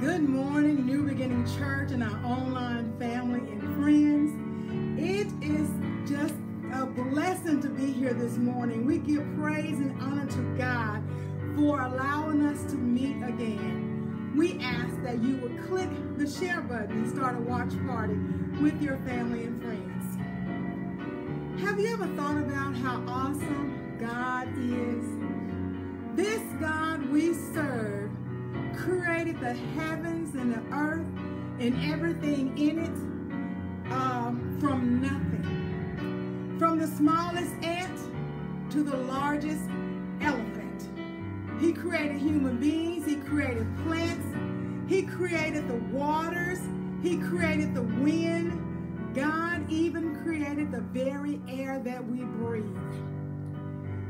Good morning, New Beginning Church and our online family and friends. It is just a blessing to be here this morning. We give praise and honor to God for allowing us to meet again. We ask that you would click the share button and start a watch party with your family and friends. Have you ever thought about how awesome God is? This God we serve created the heavens and the earth and everything in it um, from nothing. From the smallest ant to the largest elephant. He created human beings. He created plants. He created the waters. He created the wind. God even created the very air that we breathe.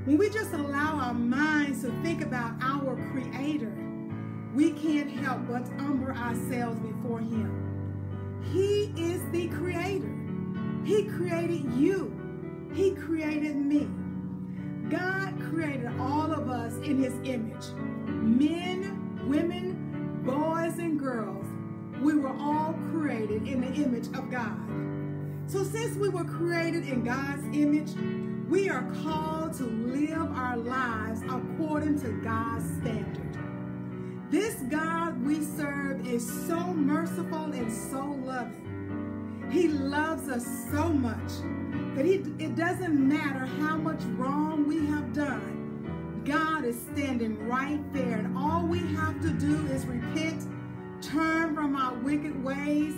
When we just allow our minds to think about our Creator, we can't help but humble ourselves before Him. He is the Creator. He created you. He created me. God created all of us in His image men, women, boys, and girls. We were all created in the image of God. So, since we were created in God's image, we are called to live our lives according to God's standard. This God we serve is so merciful and so loving. He loves us so much that he, it doesn't matter how much wrong we have done. God is standing right there, and all we have to do is repent, turn from our wicked ways,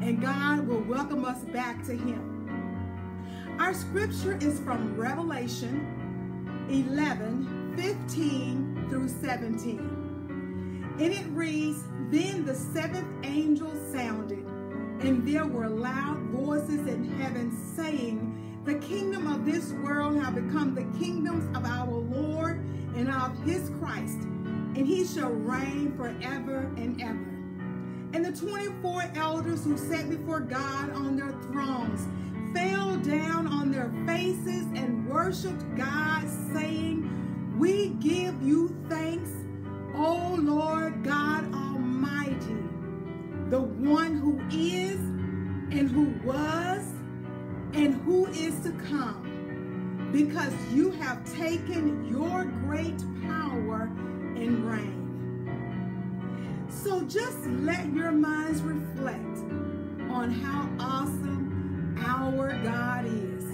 and God will welcome us back to Him. Our scripture is from Revelation 11 15 through 17. And it reads Then the seventh angel sounded, and there were loud voices in heaven saying, The kingdom of this world have become the kingdoms of our Lord and of his Christ, and he shall reign forever and ever. And the 24 elders who sat before God on their thrones fell down on their faces and worshiped God, saying, We give you thanks, O Lord God Almighty, the one who is and who was and who is to come, because you have taken your great power and reign. So just let your minds reflect on how awesome our God is.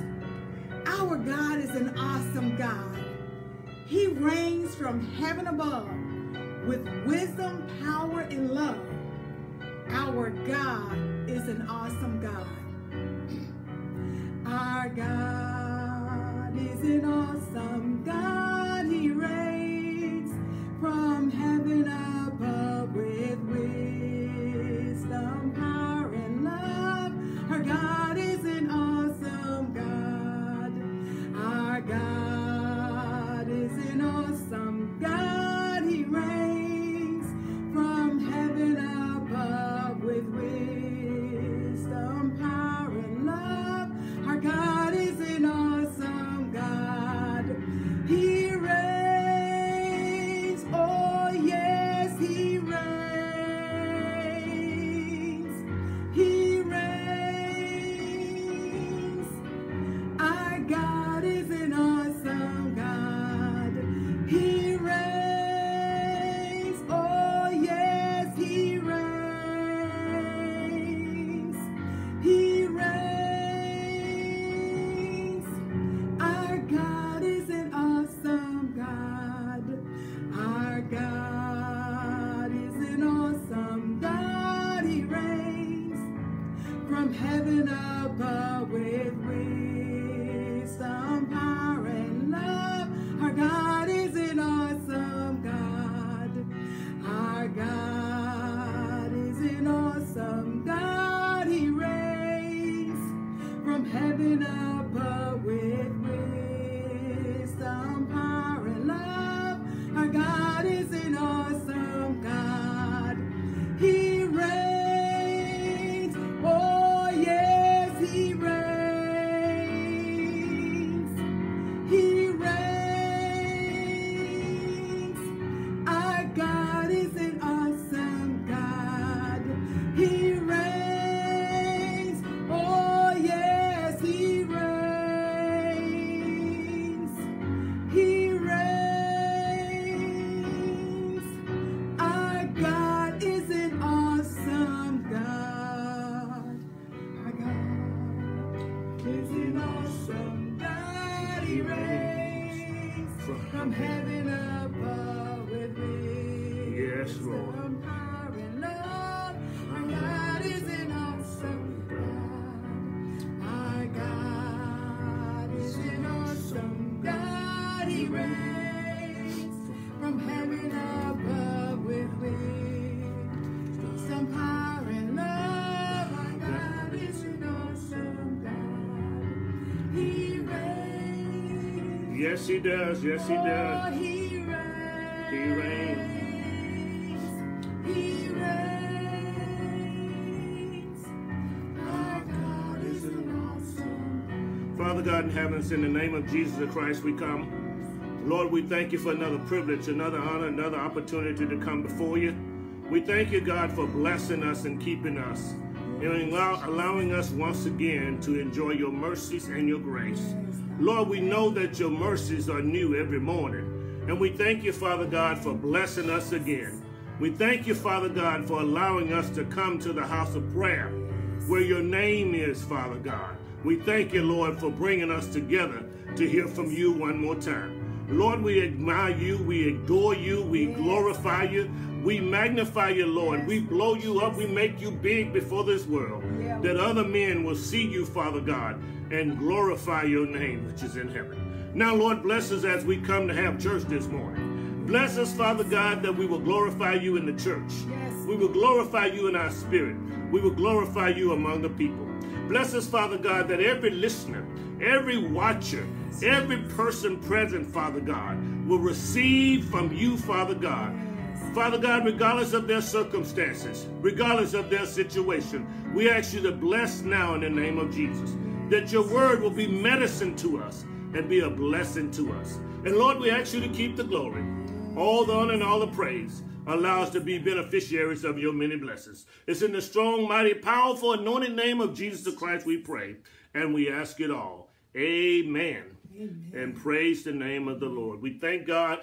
Our God is an awesome God. He reigns from heaven above with wisdom, power, and love. Our God is an awesome God. Our God is an awesome God. He reigns from Yes, he does. Yes, he Oh, does. he reigns. He reigns. He reigns. Our God is awesome. Father God in heaven, in the name of Jesus Christ we come. Lord, we thank you for another privilege, another honor, another opportunity to come before you. We thank you, God, for blessing us and keeping us, and allow- allowing us once again to enjoy your mercies and your grace. Lord, we know that your mercies are new every morning, and we thank you, Father God, for blessing us again. We thank you, Father God, for allowing us to come to the house of prayer where your name is, Father God. We thank you, Lord, for bringing us together to hear from you one more time. Lord, we admire you, we adore you, we glorify you, we magnify you, Lord. We blow you up, we make you big before this world, that other men will see you, Father God, and glorify your name, which is in heaven. Now, Lord, bless us as we come to have church this morning. Bless us, Father God, that we will glorify you in the church. We will glorify you in our spirit. We will glorify you among the people. Bless us, Father God, that every listener, every watcher, every person present, Father God, will receive from you, Father God. Father God, regardless of their circumstances, regardless of their situation, we ask you to bless now in the name of Jesus, that your word will be medicine to us and be a blessing to us. And Lord, we ask you to keep the glory, all the honor and all the praise. Allow us to be beneficiaries of your many blessings. It's in the strong, mighty, powerful, anointed name of Jesus the Christ we pray, and we ask it all. Amen. And praise the name of the Lord. We thank God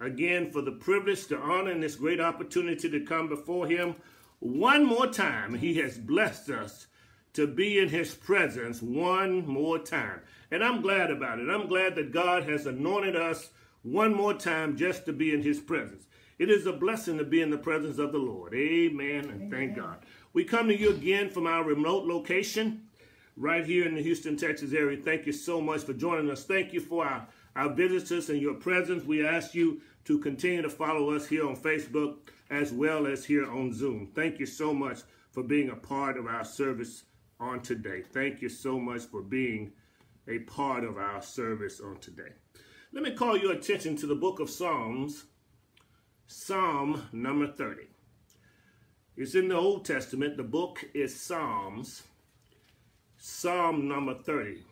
again for the privilege, the honor, and this great opportunity to come before him one more time. He has blessed us to be in his presence one more time. And I'm glad about it. I'm glad that God has anointed us one more time just to be in his presence. It is a blessing to be in the presence of the Lord. Amen and thank God. We come to you again from our remote location right here in the Houston, Texas area. Thank you so much for joining us. Thank you for our, our visitors and your presence. We ask you to continue to follow us here on Facebook as well as here on Zoom. Thank you so much for being a part of our service on today. Thank you so much for being a part of our service on today. Let me call your attention to the book of Psalms, Psalm number 30. It's in the Old Testament. The book is Psalms, Psalm number 30.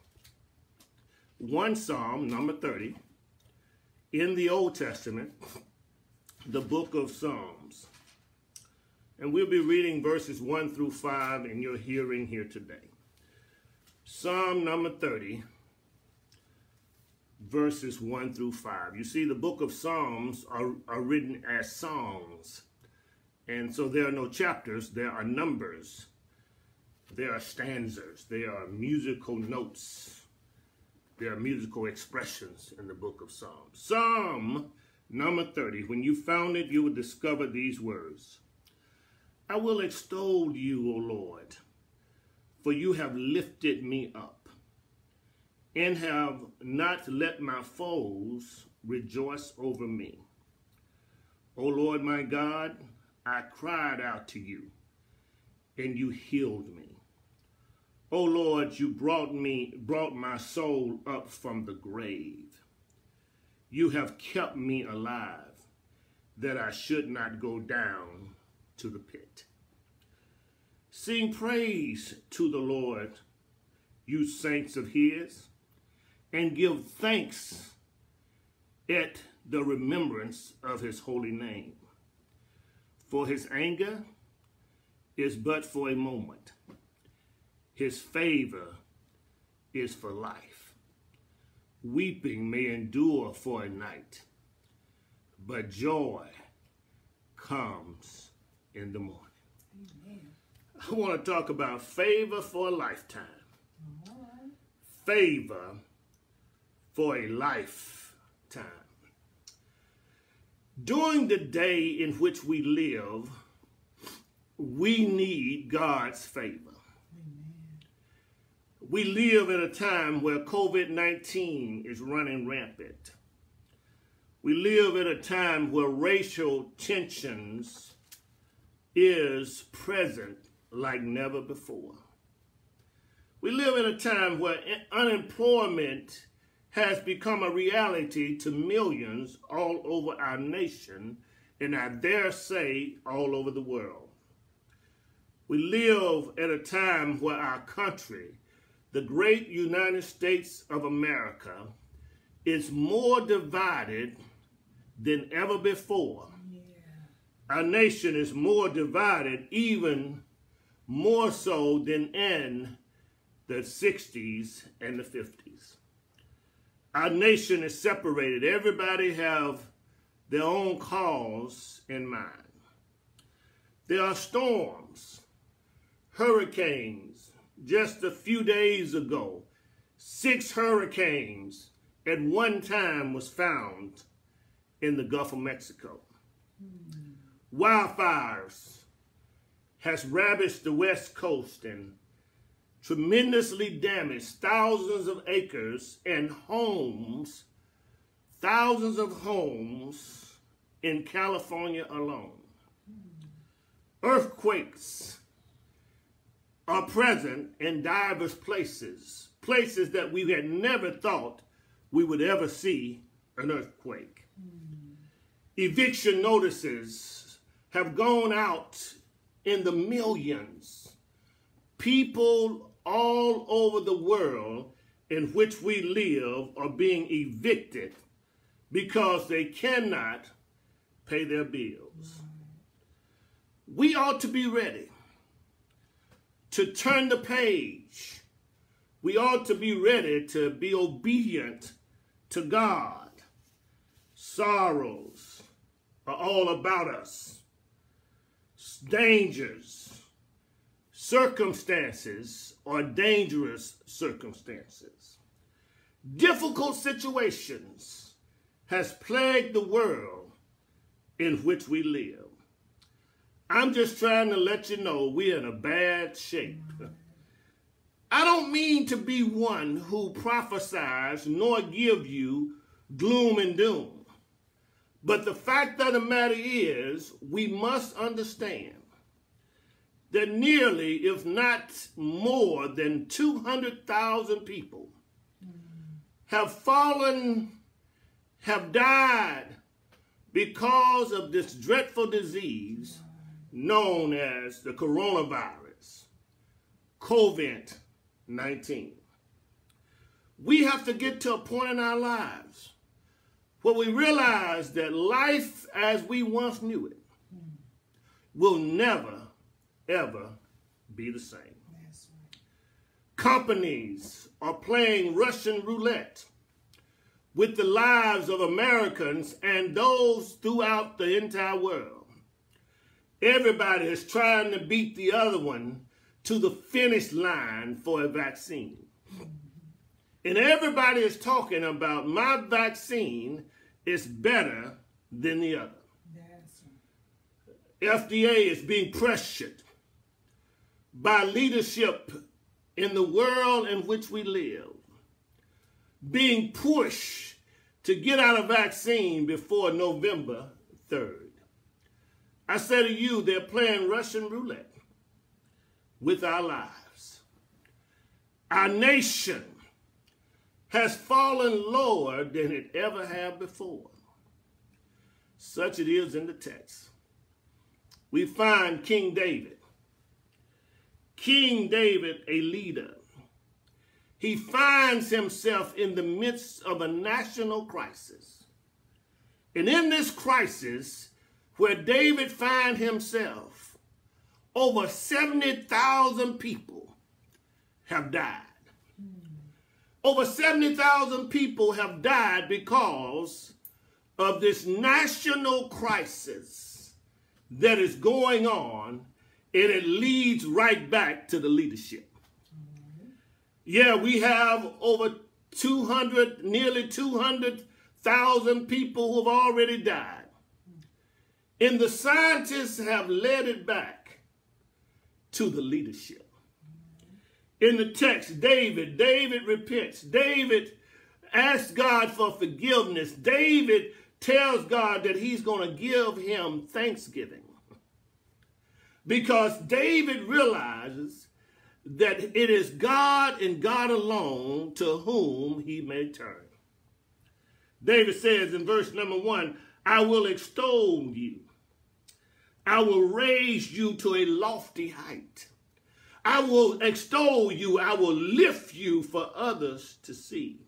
One Psalm, number 30, in the Old Testament, the book of Psalms. And we'll be reading verses 1 through 5 in your hearing here today. Psalm number 30, verses 1 through 5. You see, the book of Psalms are, are written as songs. And so there are no chapters, there are numbers. There are stanzas, there are musical notes, there are musical expressions in the book of Psalms. Psalm number 30, when you found it, you will discover these words. I will extol you, O Lord, for you have lifted me up and have not let my foes rejoice over me. O Lord my God, I cried out to you, and you healed me. O Lord, you brought me, brought my soul up from the grave. You have kept me alive, that I should not go down to the pit. Sing praise to the Lord, you saints of his, and give thanks at the remembrance of his holy name. For his anger is but for a moment. His favor is for life. Weeping may endure for a night, but joy comes in the morning. I want to talk about favor for a lifetime. Favor for a lifetime. During the day in which we live, we need God's favor. We live at a time where COVID 19 is running rampant. We live at a time where racial tensions is present like never before. We live in a time where unemployment has become a reality to millions all over our nation and I dare say all over the world. We live at a time where our country, the great United States of America, is more divided than ever before. Yeah. Our nation is more divided, even more so than in the 60s and the 50s. Our nation is separated. Everybody have their own cause in mind. There are storms, hurricanes. Just a few days ago, six hurricanes at one time was found in the Gulf of Mexico. Wildfires has ravaged the West Coast and tremendously damaged thousands of acres and homes, thousands of homes in California alone. Earthquakes are present in diverse places, places that we had never thought we would ever see an earthquake. Mm. Eviction notices have gone out in the millions. People all over the world in which we live are being evicted because they cannot pay their bills. We ought to be ready to turn the page. We ought to be ready to be obedient to God. Sorrows are all about us. Dangers, circumstances or dangerous circumstances. Difficult situations has plagued the world in which we live. I'm just trying to let you know we're in a bad shape. I don't mean to be one who prophesies nor give you gloom and doom. But the fact of the matter is, we must understand that nearly, if not more than 200,000 people have fallen, have died because of this dreadful disease known as the coronavirus, COVID-19. We have to get to a point in our lives where we realize that life as we once knew it will never ever be the same. Companies are playing Russian roulette with the lives of Americans and those throughout the entire world. Everybody is trying to beat the other one to the finish line for a vaccine. And everybody is talking about my vaccine is better than the other. FDA is being pressured by leadership in the world in which we live, being pushed to get out a vaccine before November 3rd. I say to you, they're playing Russian roulette with our lives. Our nation has fallen lower than it ever had before. Such it is in the text. We find King David King David a leader. He finds himself in the midst of a national crisis. And in this crisis, where David finds himself, over 70,000 people have died. Over 70,000 people have died because of this national crisis that is going on and it leads right back to the leadership. Yeah, we have over 200, nearly 200,000 people who have already died. And the scientists have led it back to the leadership. In the text, David, David repents. David asks God for forgiveness. David tells God that he's going to give him thanksgiving. Because David realizes that it is God and God alone to whom he may turn. David says in verse number one, I will extol you. I will raise you to a lofty height. I will extol you. I will lift you for others to see.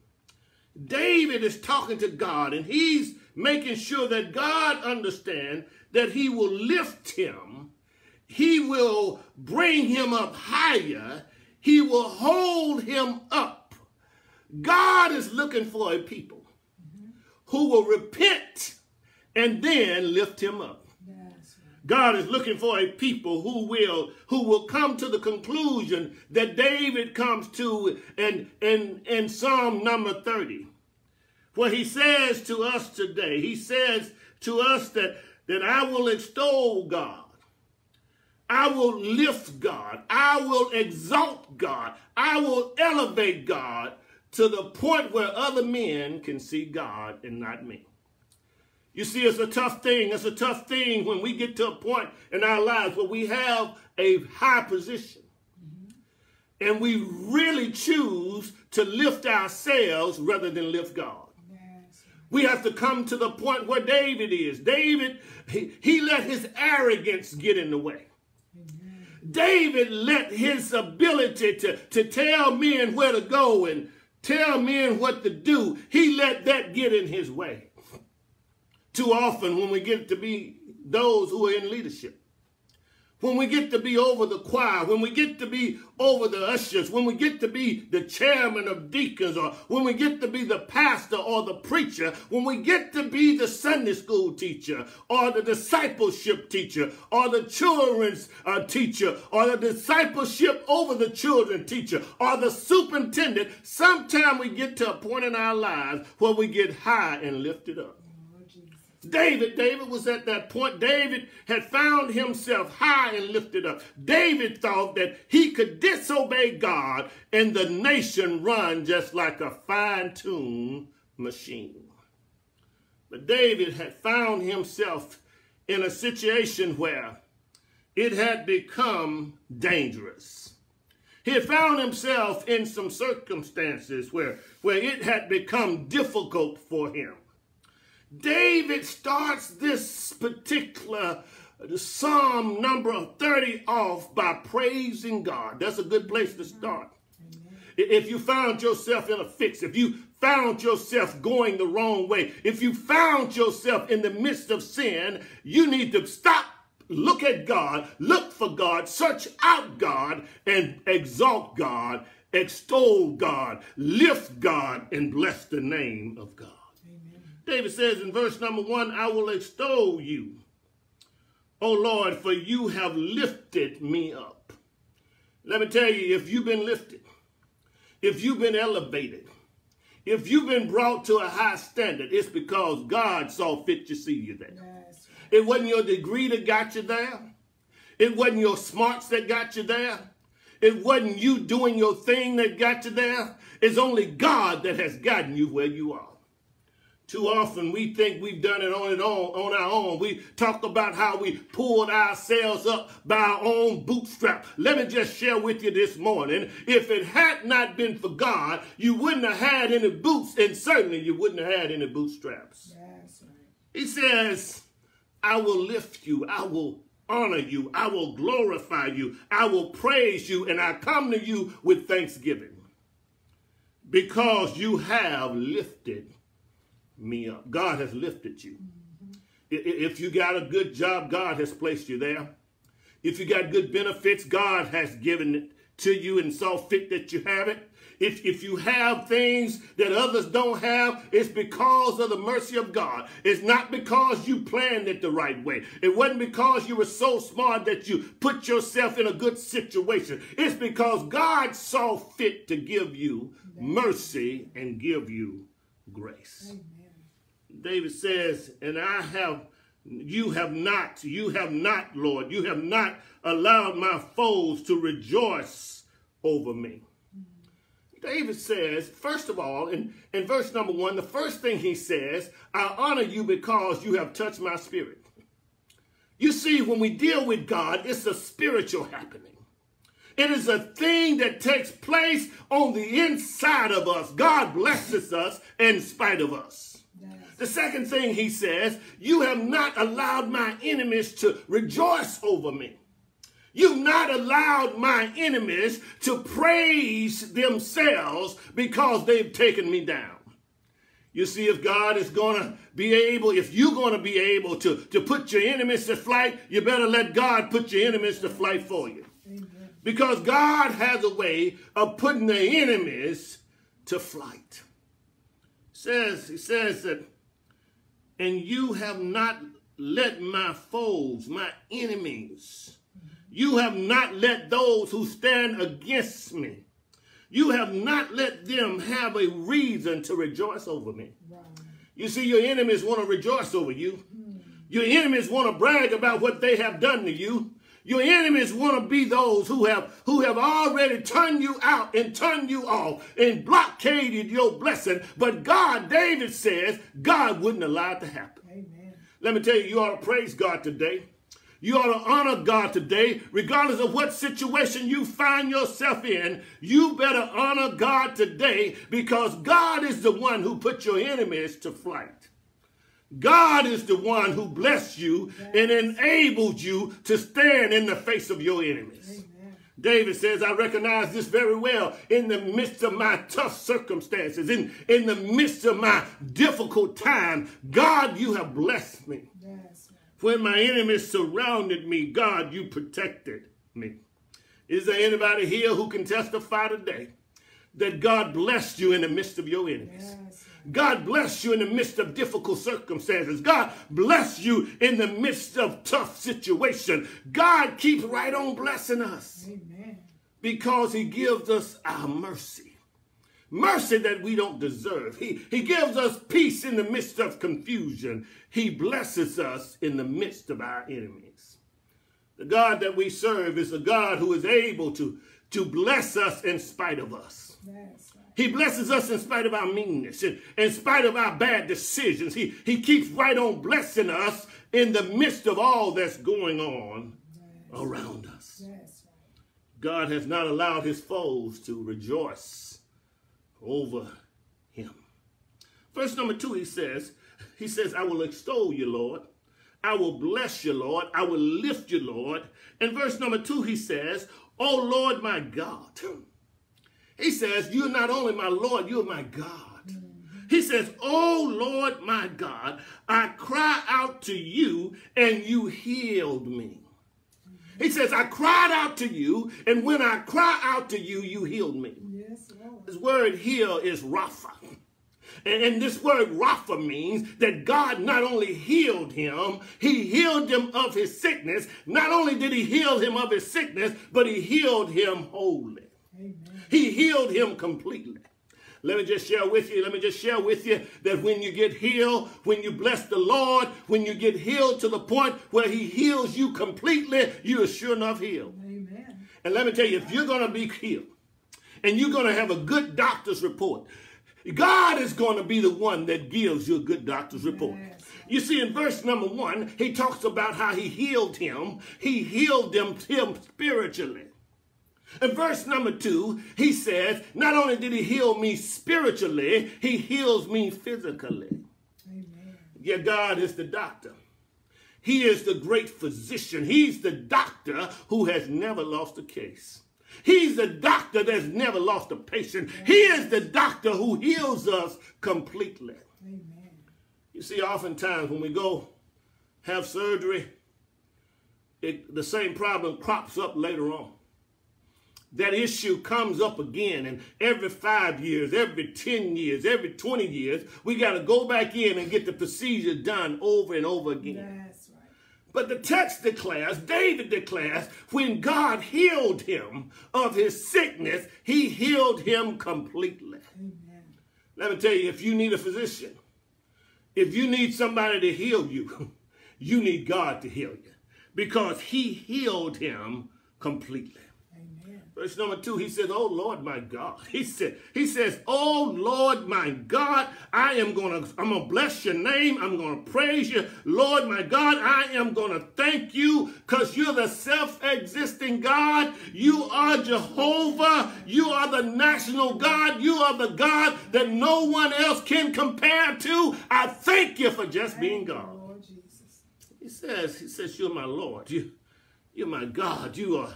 David is talking to God and he's making sure that God understands that he will lift him. He will bring him up higher. He will hold him up. God is looking for a people who will repent and then lift him up. God is looking for a people who will who will come to the conclusion that David comes to in, in, in Psalm number 30. Where he says to us today, he says to us that, that I will extol God. I will lift God. I will exalt God. I will elevate God to the point where other men can see God and not me. You see, it's a tough thing. It's a tough thing when we get to a point in our lives where we have a high position mm-hmm. and we really choose to lift ourselves rather than lift God. We have to come to the point where David is. David, he, he let his arrogance get in the way. David let his ability to, to tell men where to go and tell men what to do, he let that get in his way. Too often when we get to be those who are in leadership, when we get to be over the choir, when we get to be over the ushers, when we get to be the chairman of deacons, or when we get to be the pastor or the preacher, when we get to be the Sunday school teacher, or the discipleship teacher, or the children's uh, teacher, or the discipleship over the children teacher, or the superintendent, sometime we get to a point in our lives where we get high and lifted up. David, David was at that point. David had found himself high and lifted up. David thought that he could disobey God and the nation run just like a fine-tuned machine. But David had found himself in a situation where it had become dangerous. He had found himself in some circumstances where, where it had become difficult for him. David starts this particular uh, Psalm number 30 off by praising God. That's a good place to start. If you found yourself in a fix, if you found yourself going the wrong way, if you found yourself in the midst of sin, you need to stop, look at God, look for God, search out God, and exalt God, extol God, lift God, and bless the name of God. David says in verse number one, I will extol you, O Lord, for you have lifted me up. Let me tell you, if you've been lifted, if you've been elevated, if you've been brought to a high standard, it's because God saw fit to see you there. Yes. It wasn't your degree that got you there. It wasn't your smarts that got you there. It wasn't you doing your thing that got you there. It's only God that has gotten you where you are. Too often we think we've done it on, it on, on our own. We talk about how we pulled ourselves up by our own bootstrap. Let me just share with you this morning. If it had not been for God, you wouldn't have had any boots, and certainly you wouldn't have had any bootstraps. Yes, right. He says, I will lift you. I will honor you. I will glorify you. I will praise you. And I come to you with thanksgiving because you have lifted me up. God has lifted you. Mm-hmm. If you got a good job, God has placed you there. If you got good benefits, God has given it to you and saw fit that you have it. If, if you have things that others don't have, it's because of the mercy of God. It's not because you planned it the right way. It wasn't because you were so smart that you put yourself in a good situation. It's because God saw fit to give you mercy and give you grace. Amen. David says, and I have You have not, you have not, Lord, you have not allowed my foes to rejoice over me. David says, first of all, in, in verse number one, the first thing he says, I honor you because you have touched my spirit. You see, when we deal with God, it's a spiritual happening. It is a thing that takes place on the inside of us. God blesses us in spite of us. The second thing he says, you have not allowed my enemies to rejoice over me. You've not allowed my enemies to praise themselves because they've taken me down. You see, if God is going to be able, if you're going to be able to, to put your enemies to flight, you better let God put your enemies to flight for you. Because God has a way of putting the enemies to flight. says, he says that, and you have not let my foes, my enemies, you have not let those who stand against me, you have not let them have a reason to rejoice over me. You see, your enemies want to rejoice over you. Your enemies want to brag about what they have done to you. Your enemies want to be those who have who have already turned you out and turned you off and blockaded your blessing. But God, David says, God wouldn't allow it to happen. Amen. Let me tell you, you ought to praise God today. You ought to honor God today, regardless of what situation you find yourself in. You better honor God today because God is the one who put your enemies to flight. God is the one who blessed you yes. and enabled you to stand in the face of your enemies. Amen. David says, I recognize this very well in the midst of my tough circumstances, in, in the midst of my difficult time. God, you have blessed me. Yes. When my enemies surrounded me, God, you protected me. Is there anybody here who can testify today that God blessed you in the midst of your enemies? Yes. God bless you in the midst of difficult circumstances. God bless you in the midst of tough situation. God keeps right on blessing us. Amen. Because he gives us our mercy. Mercy that we don't deserve. He, he gives us peace in the midst of confusion. He blesses us in the midst of our enemies. The God that we serve is a God who is able to, to bless us in spite of us. Yes. He blesses us in spite of our meanness, in, in spite of our bad decisions. He, he keeps right on blessing us in the midst of all that's going on yes. around us. Yes. God has not allowed his foes to rejoice over him. Verse number two, he says, he says, I will extol you, Lord. I will bless you, Lord. I will lift you, Lord. In verse number two, he says, Oh, Lord, my God. He says, You're not only my Lord, you're my God. He says, Oh Lord my God, I cry out to you and you healed me. He says, I cried out to you, and when I cry out to you, you healed me. Yes, Lord. This word heal is Rapha. And, and this word Rapha means that God not only healed him, he healed him of his sickness. Not only did he heal him of his sickness, but he healed him wholly. He healed him completely. Let me just share with you, let me just share with you that when you get healed, when you bless the Lord, when you get healed to the point where he heals you completely, you are sure enough healed. Amen. And let me tell you, if you're going to be healed and you're going to have a good doctor's report, God is going to be the one that gives you a good doctor's report. Yes. You see, in verse number one, he talks about how he healed him. He healed him, him spiritually. In verse number two, he says, not only did he heal me spiritually, he heals me physically. Amen. Yeah, God is the doctor. He is the great physician. He's the doctor who has never lost a case. He's the doctor that's never lost a patient. He is the doctor who heals us completely. Amen. You see, oftentimes when we go have surgery, it, the same problem crops up later on that issue comes up again. And every five years, every 10 years, every 20 years, we got to go back in and get the procedure done over and over again. That's right. But the text declares, David declares, when God healed him of his sickness, he healed him completely. Amen. Let me tell you, if you need a physician, if you need somebody to heal you, you need God to heal you because he healed him completely. Verse number two, he says, Oh Lord, my God. He said, he says, Oh Lord, my God, I am gonna, I'm gonna bless your name. I'm gonna praise you. Lord, my God, I am gonna thank you because you're the self-existing God. You are Jehovah. You are the national God. You are the God that no one else can compare to. I thank you for just being God. He says, he says, You're my Lord. You, you're my God. You are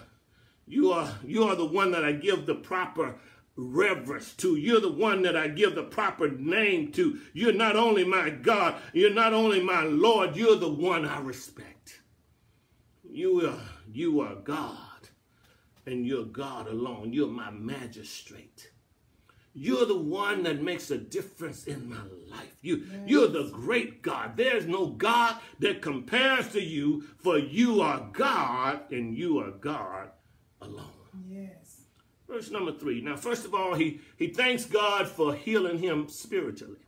you are, you are the one that I give the proper reverence to. You're the one that I give the proper name to. You're not only my God, you're not only my Lord, you're the one I respect. You are, you are God, and you're God alone. You're my magistrate. You're the one that makes a difference in my life. You, yes. You're the great God. There's no God that compares to you, for you are God and you are God alone. Yes. Verse number three. Now, first of all, he, he thanks God for healing him spiritually.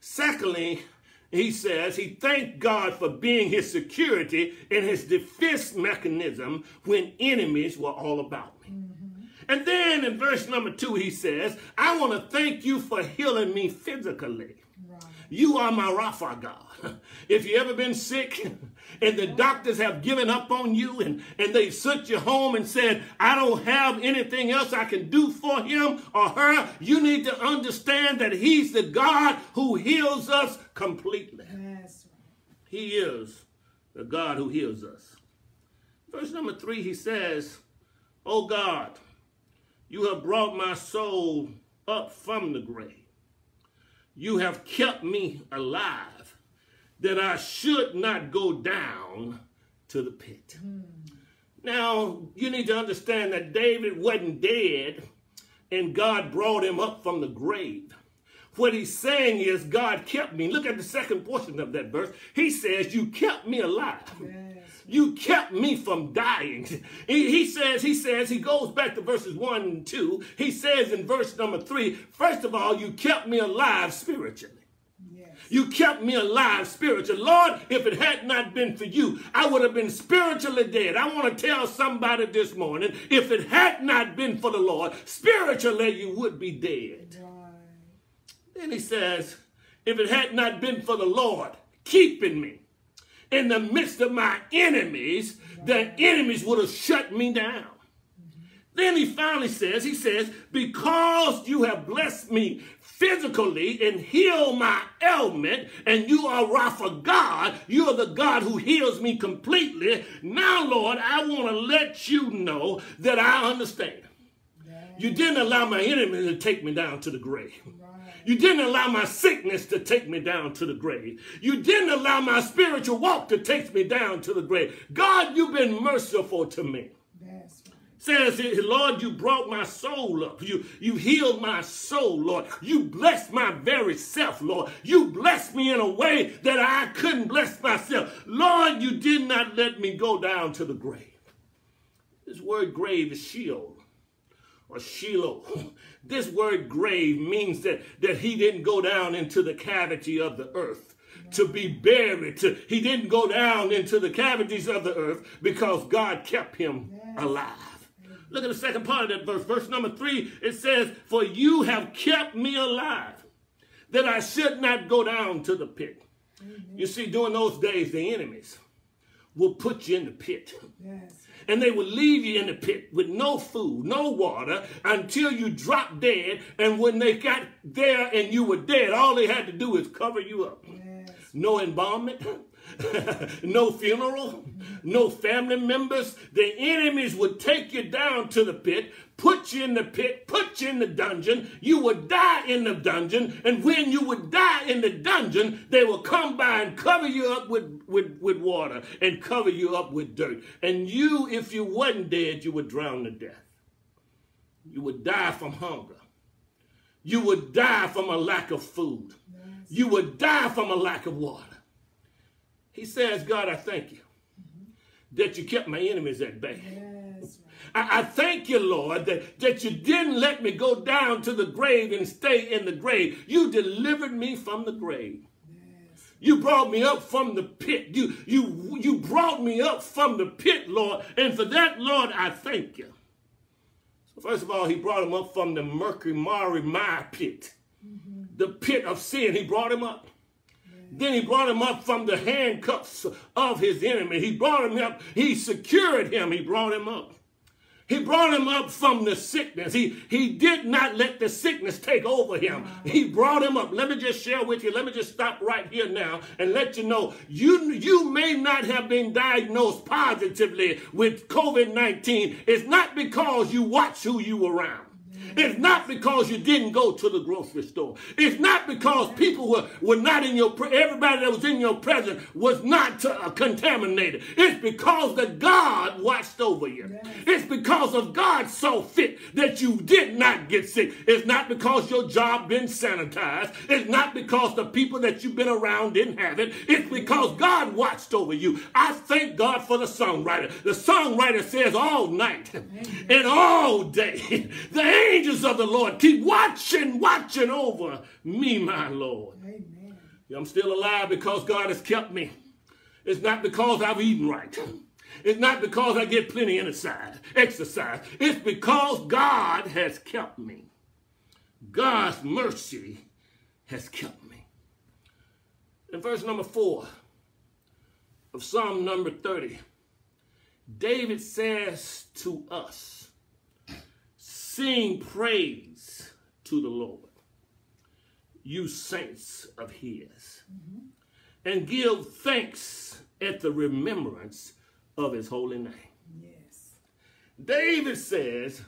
Secondly, he says he thanked God for being his security and his defense mechanism when enemies were all about me. Mm -hmm. And then in verse number two, he says, I want to thank you for healing me physically. Right. You are my Rapha God. If you ever been sick and the doctors have given up on you and, and they sent you home and said, I don't have anything else I can do for him or her, you need to understand that he's the God who heals us completely. Yes. He is the God who heals us. Verse number three, he says, Oh God, you have brought my soul up from the grave. You have kept me alive that I should not go down to the pit. Mm. Now, you need to understand that David wasn't dead and God brought him up from the grave. What he's saying is, God kept me. Look at the second portion of that verse. He says, You kept me alive. Yes. You kept me from dying. He, he, says, he says, he goes back to verses 1 and 2. He says in verse number 3, first of all, you kept me alive spiritually. You kept me alive spiritually. Lord, if it had not been for you, I would have been spiritually dead. I want to tell somebody this morning, if it had not been for the Lord, spiritually you would be dead. Right. Then he says, if it had not been for the Lord keeping me in the midst of my enemies, the enemies would have shut me down. Then he finally says, he says, because you have blessed me physically and healed my ailment, and you are Rapha God, you are the God who heals me completely. Now, Lord, I want to let you know that I understand. You didn't allow my enemy to take me down to the grave. You didn't allow my sickness to take me down to the grave. You didn't allow my spiritual walk to take me down to the grave. God, you've been merciful to me says, Lord, you brought my soul up. You, you healed my soul, Lord. You blessed my very self, Lord. You blessed me in a way that I couldn't bless myself. Lord, you did not let me go down to the grave. This word grave is Sheol or Shiloh. This word grave means that, that he didn't go down into the cavity of the earth to be buried. To, he didn't go down into the cavities of the earth because God kept him alive. Look at the second part of that verse. Verse number three, it says, For you have kept me alive, that I should not go down to the pit. Mm-hmm. You see, during those days, the enemies will put you in the pit. Yes. And they would leave you in the pit with no food, no water, until you drop dead. And when they got there and you were dead, all they had to do is cover you up. Yes. No embalmment. no funeral, no family members. The enemies would take you down to the pit, put you in the pit, put you in the dungeon. You would die in the dungeon. And when you would die in the dungeon, they will come by and cover you up with, with, with water and cover you up with dirt. And you, if you wasn't dead, you would drown to death. You would die from hunger. You would die from a lack of food. You would die from a lack of water. He says, God, I thank you mm-hmm. that you kept my enemies at bay. I, I, thank you, Lord, that, that you didn't let me go down to the grave and stay in the grave. You delivered me from the grave. You brought me up from the pit. You, you, you brought me up from the pit, Lord. And for that, Lord, I thank you. So first of all, he brought him up from the murky, miry, my pit. Mm-hmm. The pit of sin, he brought him up. Then he brought him up from the handcuffs of his enemy. He brought him up. He secured him. He brought him up. He brought him up from the sickness. He, he did not let the sickness take over him. He brought him up. Let me just share with you. Let me just stop right here now and let you know you, you may not have been diagnosed positively with COVID 19. It's not because you watch who you around. It's not because you didn't go to the grocery store. It's not because people were, were not in your, everybody that was in your presence was not uh, contaminated. It's because the God watched over you. Yes. It's because of God so fit that you did not get sick. It's not because your job been sanitized. It's not because the people that you've been around didn't have it. It's because God watched over you. I thank God for the songwriter. The songwriter says all night Amen. and all day. The angels of the Lord keep watching, watching over me, my Lord. Amen. I'm still alive because God has kept me. It's not because I've eaten right. It's not because I get plenty exercise. Exercise. It's because God has kept me. God's mercy has kept me. In verse number four of Psalm number 30, David says to us, Sing praise to the Lord, you saints of his, mm-hmm. and give thanks at the remembrance of his holy name. Yes. David says,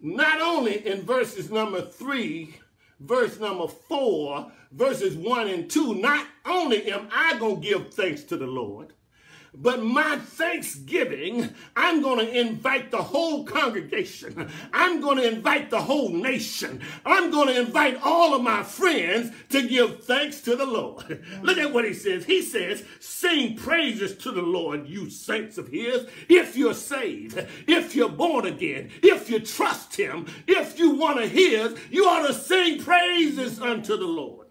not only in verses number three, verse number four, verses one and two, not only am I going to give thanks to the Lord, but my thanksgiving, I'm going to invite the whole congregation. I'm going to invite the whole nation. I'm going to invite all of my friends to give thanks to the Lord. Look at what he says. He says, sing praises to the Lord, you saints of his. If you're saved, if you're born again, if you trust him, if you want to his, you ought to sing praises unto the Lord.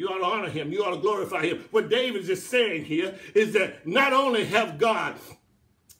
You ought to honor him. You ought to glorify him. What David is saying here is that not only have God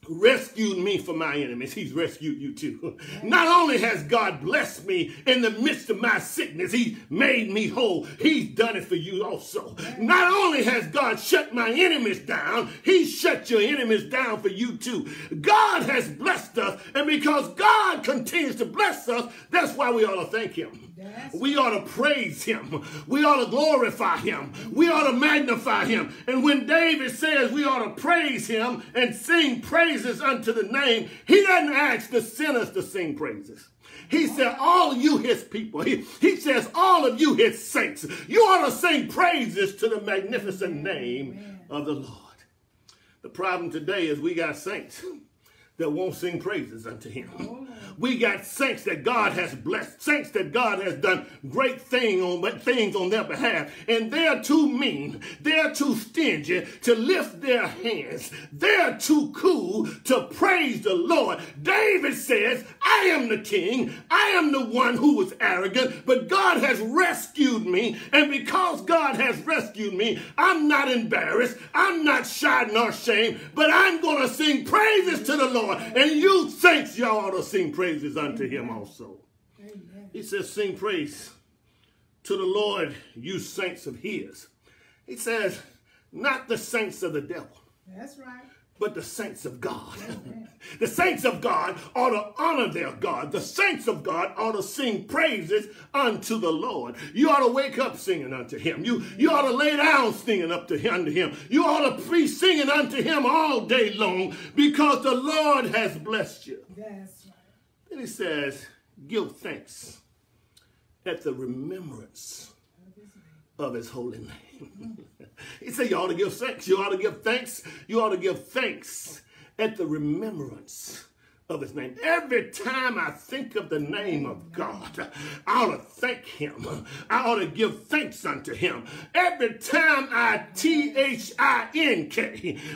rescued me from my enemies, he's rescued you too. Not only has God blessed me in the midst of my sickness, he made me whole. He's done it for you also. Not only has God shut my enemies down, he shut your enemies down for you too. God has blessed us, and because God continues to bless us, that's why we ought to thank him. We ought to praise him. We ought to glorify him. We ought to magnify him. And when David says we ought to praise him and sing praises unto the name, he doesn't ask the sinners to sing praises. He said, all you his people. He, he says, all of you his saints. You ought to sing praises to the magnificent name of the Lord. The problem today is we got saints that won't sing praises unto him. Oh. We got saints that God has blessed, saints that God has done great thing on, things on their behalf, and they're too mean, they're too stingy to lift their hands. They're too cool to praise the Lord. David says, I am the king. I am the one who was arrogant, but God has rescued me, and because God has rescued me, I'm not embarrassed. I'm not shy nor ashamed, but I'm going to sing praises to the Lord. Lord. And you saints, y'all ought to sing praises unto him also. Amen. He says, sing praise to the Lord, you saints of his. He says, not the saints of the devil. That's right but the saints of God. the saints of God ought to honor their God. The saints of God ought to sing praises unto the Lord. You ought to wake up singing unto him. You, you ought to lay down singing up to him, unto him. You ought to be singing unto him all day long because the Lord has blessed you. Right. Then he says, give thanks at the remembrance of his holy name. he said, You ought to give thanks. You ought to give thanks. You ought to give thanks at the remembrance of his name. Every time I think of the name of God, I ought to thank him. I ought to give thanks unto him. Every time I T-H-I-N-K,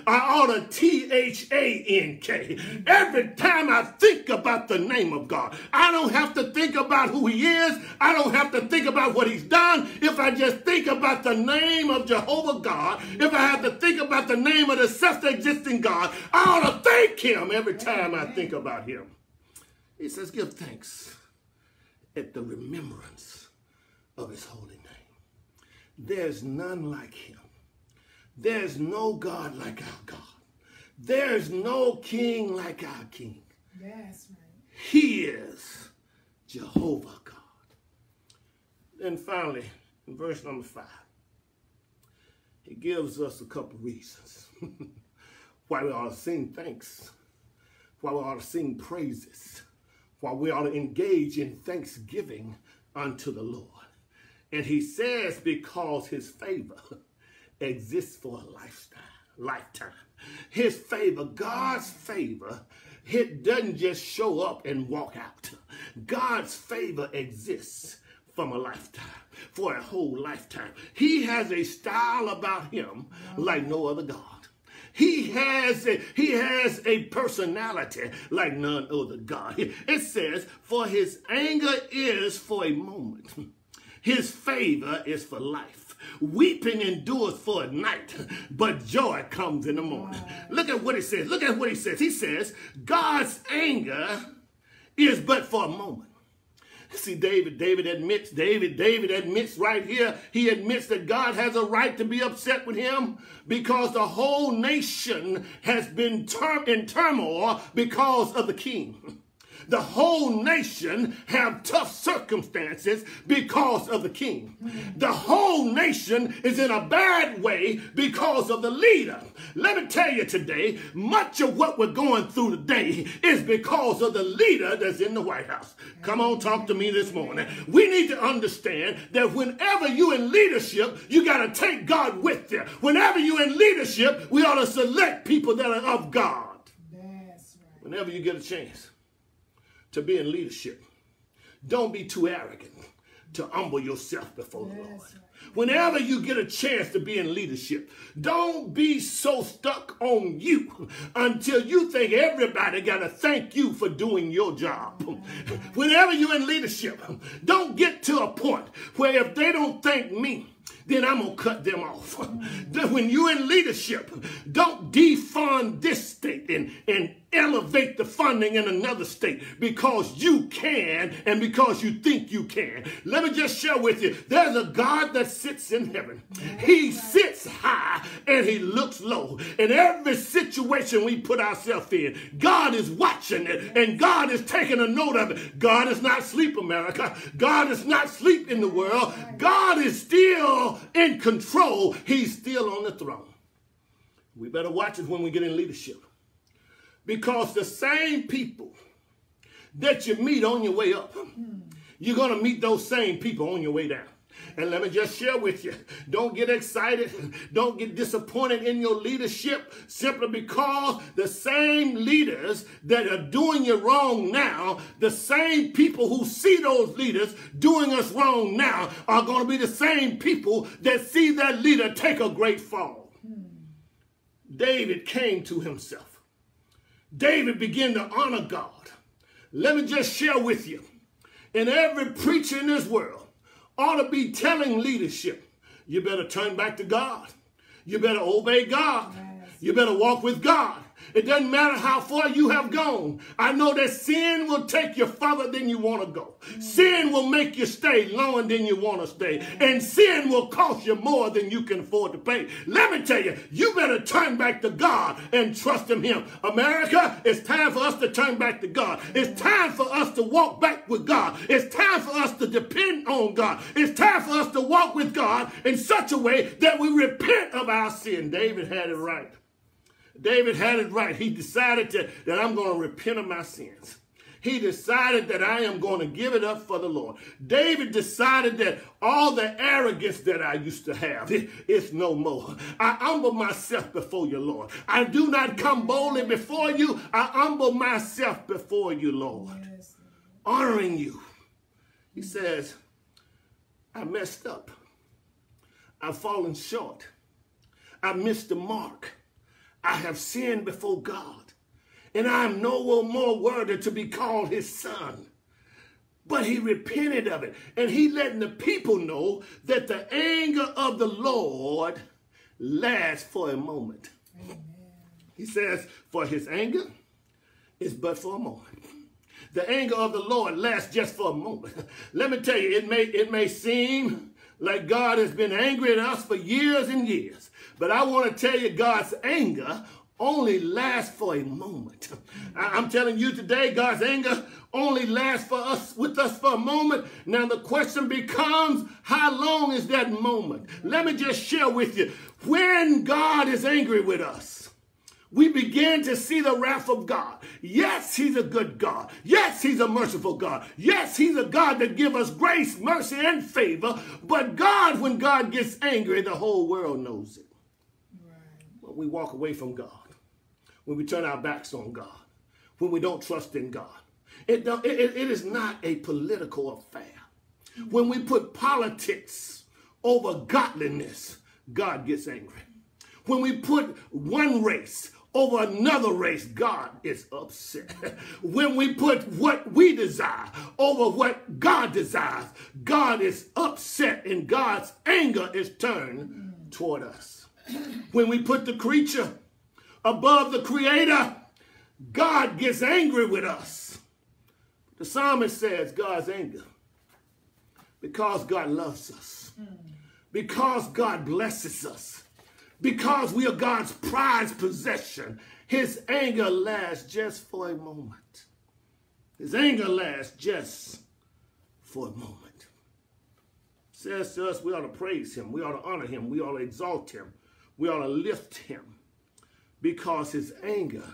I ought to T-H-A-N-K. Every time I think about the name of God, I don't have to think about who he is. I don't have to think about what he's done. If I just think about the name of Jehovah God, if I have to think about the name of the self-existing God, I ought to thank him every time I think about him. He says, give thanks at the remembrance of his holy name. There's none like him. There's no God like our God. There's no king like our king. That's right. He is Jehovah God. Then finally, in verse number five, he gives us a couple reasons why we ought to sing thanks, why we ought to sing praises, while we ought to engage in thanksgiving unto the Lord. And he says, because his favor exists for a lifetime. Lifetime. His favor, God's favor, it doesn't just show up and walk out. God's favor exists from a lifetime, for a whole lifetime. He has a style about him like no other God. He has a, he has a personality like none other God. It says, for his anger is for a moment. His favor is for life. Weeping endures for a night, but joy comes in the morning. Look at what he says. Look at what he says. He says, God's anger is but for a moment. See, David, David admits, David, David admits right here, he admits that God has a right to be upset with him because the whole nation has been in turmoil because of the king. The whole nation have tough circumstances because of the king. The whole nation is in a bad way because of the leader. Let me tell you today, much of what we're going through today is because of the leader that's in the White House. Come on, talk to me this morning. We need to understand that whenever you're in leadership, you got to take God with you. Whenever you're in leadership, we ought to select people that are of God. Whenever you get a chance to be in leadership. Don't be too arrogant to humble yourself before the Lord. Whenever you get a chance to be in leadership, don't be so stuck on you until you think everybody got to thank you for doing your job. Whenever you're in leadership, don't get to a point where if they don't thank me, then I'm going to cut them off. Mm. when you're in leadership, don't defund this state and, and elevate the funding in another state because you can and because you think you can. Let me just share with you there's a God that sits in heaven. He sits high and he looks low. In every situation we put ourselves in, God is watching it and God is taking a note of it. God is not sleep, America. God is not sleep in the world. God is still in control. He's still on the throne. We better watch it when we get in leadership. Because the same people that you meet on your way up, you're going to meet those same people on your way down. And let me just share with you don't get excited, don't get disappointed in your leadership simply because the same leaders that are doing you wrong now, the same people who see those leaders doing us wrong now, are going to be the same people that see that leader take a great fall. Hmm. David came to himself. David began to honor God. Let me just share with you. And every preacher in this world ought to be telling leadership, you better turn back to God. You better obey God. You better walk with God. It doesn't matter how far you have gone. I know that sin will take you further than you want to go. Sin will make you stay longer than you want to stay. And sin will cost you more than you can afford to pay. Let me tell you, you better turn back to God and trust in Him. America, it's time for us to turn back to God. It's time for us to walk back with God. It's time for us to depend on God. It's time for us to walk with God in such a way that we repent of our sin. David had it right. David had it right. He decided to, that I'm going to repent of my sins. He decided that I am going to give it up for the Lord. David decided that all the arrogance that I used to have is no more. I humble myself before you, Lord. I do not come boldly before you. I humble myself before you, Lord. Honoring you. He says, I messed up. I've fallen short. I missed the mark. I have sinned before God and I am no more worthy to be called his son. But he repented of it, and he letting the people know that the anger of the Lord lasts for a moment. Amen. He says, for his anger is but for a moment. The anger of the Lord lasts just for a moment. Let me tell you, it may, it may seem like God has been angry at us for years and years. But I want to tell you, God's anger only lasts for a moment. I'm telling you today, God's anger only lasts for us with us for a moment. Now the question becomes, how long is that moment? Let me just share with you. When God is angry with us, we begin to see the wrath of God. Yes, he's a good God. Yes, he's a merciful God. Yes, he's a God that gives us grace, mercy, and favor. But God, when God gets angry, the whole world knows it. We walk away from God when we turn our backs on God, when we don't trust in God. It, it, it is not a political affair. When we put politics over godliness, God gets angry. When we put one race over another race, God is upset. when we put what we desire over what God desires, God is upset and God's anger is turned toward us. When we put the creature above the creator, God gets angry with us. The psalmist says God's anger because God loves us, because God blesses us, because we are God's prized possession. His anger lasts just for a moment. His anger lasts just for a moment. Says to us, we ought to praise him, we ought to honor him, we ought to exalt him, we ought to lift him because his anger,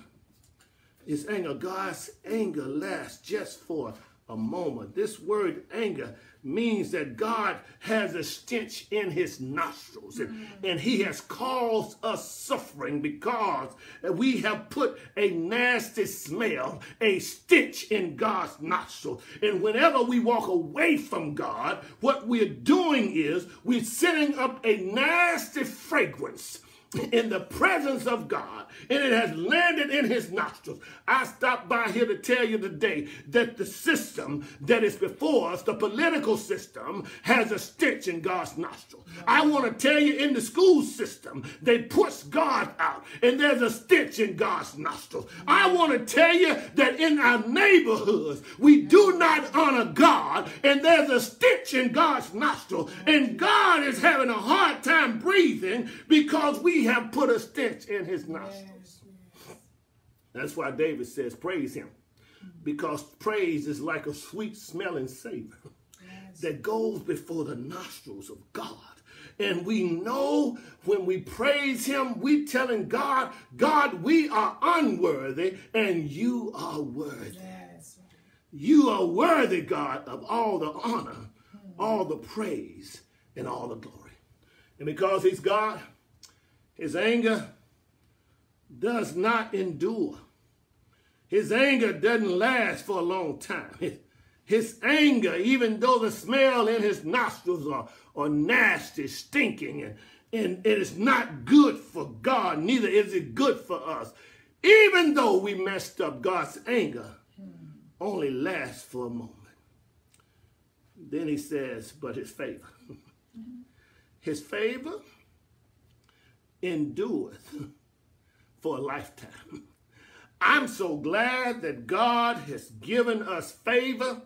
his anger, God's anger lasts just for a moment. This word anger means that God has a stench in his nostrils and, mm. and he has caused us suffering because we have put a nasty smell, a stench in God's nostrils. And whenever we walk away from God, what we're doing is we're setting up a nasty fragrance in the presence of God and it has landed in his nostrils. I stopped by here to tell you today that the system that is before us, the political system, has a stench in God's nostrils. I want to tell you in the school system, they push God out and there's a stench in God's nostrils. I want to tell you that in our neighborhoods, we do not honor God and there's a stench in God's nostrils. And God is having a hard time breathing because we have put a stench in his nostrils. That's why David says, praise him. Because praise is like a sweet smelling savor that goes before the nostrils of God. And we know when we praise him, we telling God, God, we are unworthy and you are worthy. Yes. You are worthy, God, of all the honor, all the praise, and all the glory. And because he's God, his anger does not endure. His anger doesn't last for a long time. His, his anger, even though the smell in his nostrils are, are nasty, stinking, and, and it is not good for God, neither is it good for us. Even though we messed up, God's anger only lasts for a moment. Then he says, but his favor. his favor endureth for a lifetime. I'm so glad that God has given us favor.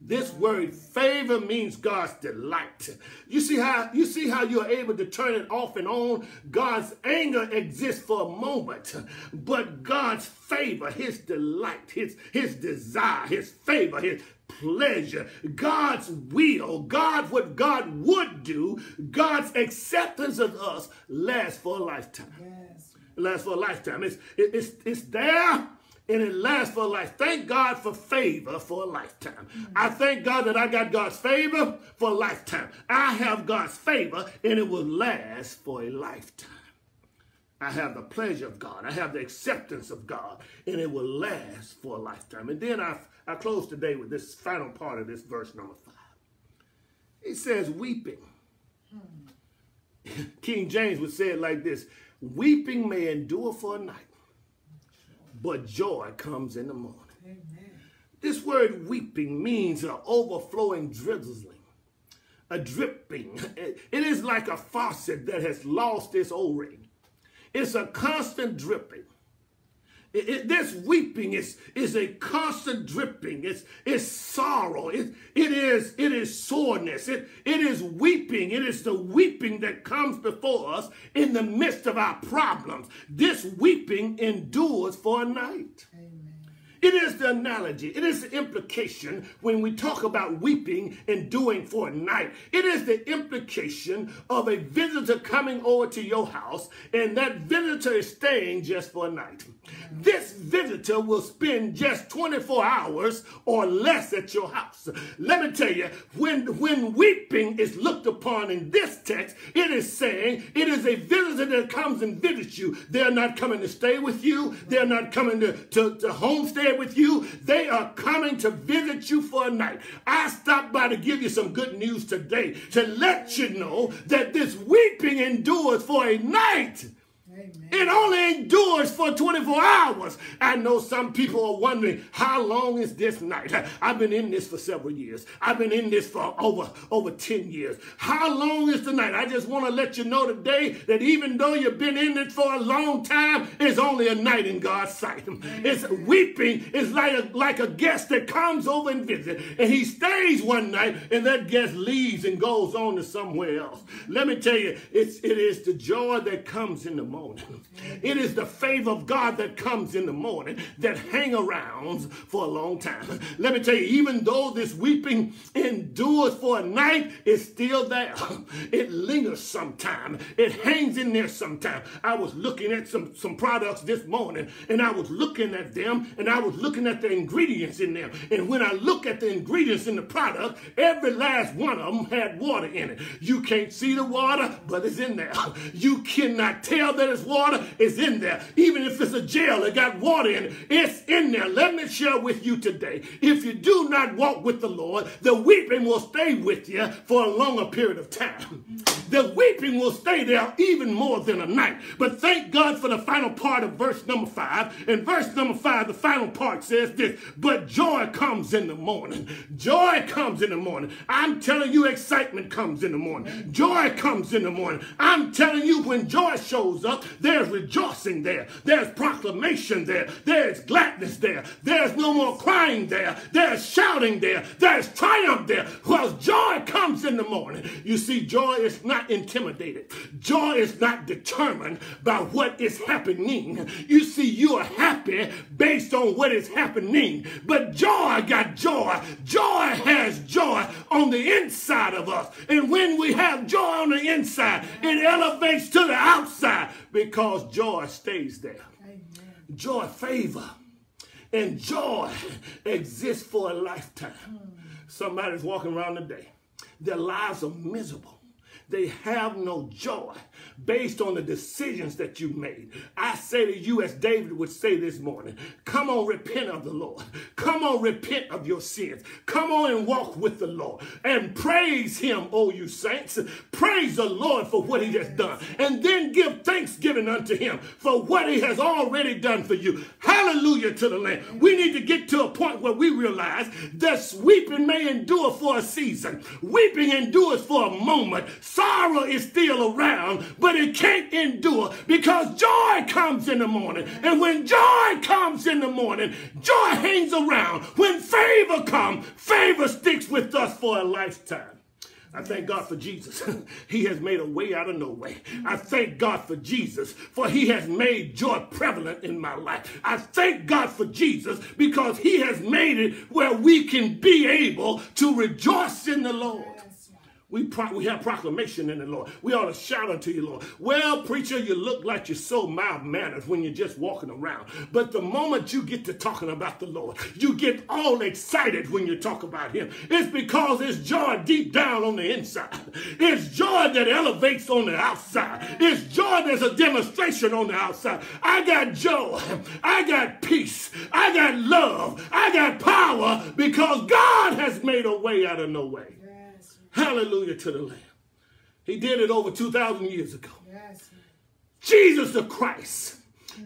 This word favor means God's delight. You see how you see how you're able to turn it off and on? God's anger exists for a moment, but God's favor, his delight, his his desire, his favor, his pleasure, God's will, God, what God would do, God's acceptance of us lasts for a lifetime. Yes. It lasts for a lifetime. It's, it, it's, it's there and it lasts for a life. Thank God for favor for a lifetime. Mm. I thank God that I got God's favor for a lifetime. I have God's favor and it will last for a lifetime. I have the pleasure of God. I have the acceptance of God and it will last for a lifetime. And then I, I close today with this final part of this verse number five. It says weeping. King James would say it like this Weeping may endure for a night, but joy comes in the morning. Amen. This word weeping means an overflowing drizzling, a dripping. It is like a faucet that has lost its O-ring. It's a constant dripping. It, it, this weeping is, is a constant dripping. It's, it's sorrow. It, it, is, it is soreness. It, it is weeping. It is the weeping that comes before us in the midst of our problems. This weeping endures for a night. It is the analogy, it is the implication when we talk about weeping and doing for a night. It is the implication of a visitor coming over to your house and that visitor is staying just for a night. This visitor will spend just 24 hours or less at your house. Let me tell you, when, when weeping is looked upon in this text, it is saying it is a visitor that comes and visits you. They're not coming to stay with you. They're not coming to, to, to homestead with you. They are coming to visit you for a night. I stopped by to give you some good news today to let you know that this weeping endures for a night. It only endures for 24 hours. I know some people are wondering, how long is this night? I've been in this for several years. I've been in this for over, over 10 years. How long is the night? I just want to let you know today that even though you've been in it for a long time, it's only a night in God's sight. It's weeping. It's like a, like a guest that comes over and visits, and he stays one night, and that guest leaves and goes on to somewhere else. Let me tell you, it's, it is the joy that comes in the moment morning. It is the favor of God that comes in the morning that hang around for a long time. Let me tell you, even though this weeping endures for a night, it's still there. It lingers sometime. It hangs in there sometime. I was looking at some, some products this morning and I was looking at them and I was looking at the ingredients in them. And when I look at the ingredients in the product, every last one of them had water in it. You can't see the water, but it's in there. You cannot tell that it's water is in there. Even if it's a jail that got water in it, it's in there. Let me share with you today. If you do not walk with the Lord, the weeping will stay with you for a longer period of time. The weeping will stay there even more than a night. But thank God for the final part of verse number five. In verse number five, the final part says this, but joy comes in the morning. Joy comes in the morning. I'm telling you, excitement comes in the morning. Joy comes in the morning. I'm telling you, when joy shows up, there's rejoicing there. There's proclamation there. There's gladness there. There's no more crying there. There's shouting there. There's triumph there. Because joy comes in the morning. You see, joy is not intimidated. Joy is not determined by what is happening. You see, you are happy based on what is happening. But joy got joy. Joy has joy on the inside of us. And when we have joy on the inside, it elevates to the outside because joy stays there. Amen. Joy, favor, and joy exists for a lifetime. Somebody's walking around today. Their lives are miserable. They have no joy based on the decisions that you made. I say to you, as David would say this morning, come on, repent of the Lord. Come on, repent of your sins. Come on and walk with the Lord and praise him, oh you saints. Praise the Lord for what he has done. And then give thanksgiving unto him for what he has already done for you. Hallelujah to the Lamb. We need to get to a point where we realize that weeping may endure for a season. Weeping endures for a moment. Sorrow is still around, but it can't endure because joy comes in the morning. And when joy comes in the morning, joy hangs around. When favor comes, favor sticks with us for a lifetime. I thank God for Jesus. he has made a way out of no way. I thank God for Jesus, for he has made joy prevalent in my life. I thank God for Jesus because he has made it where we can be able to rejoice in the Lord. We, pro- we have proclamation in the Lord. We ought to shout unto you, Lord. Well, preacher, you look like you're so mild mannered when you're just walking around. But the moment you get to talking about the Lord, you get all excited when you talk about Him. It's because it's joy deep down on the inside. It's joy that elevates on the outside. It's joy that's a demonstration on the outside. I got joy. I got peace. I got love. I got power because God has made a way out of no way. Hallelujah to the Lamb. He did it over 2,000 years ago. Yes. Jesus the Christ,